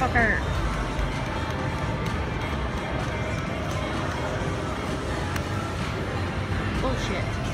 motherfucker. Bullshit.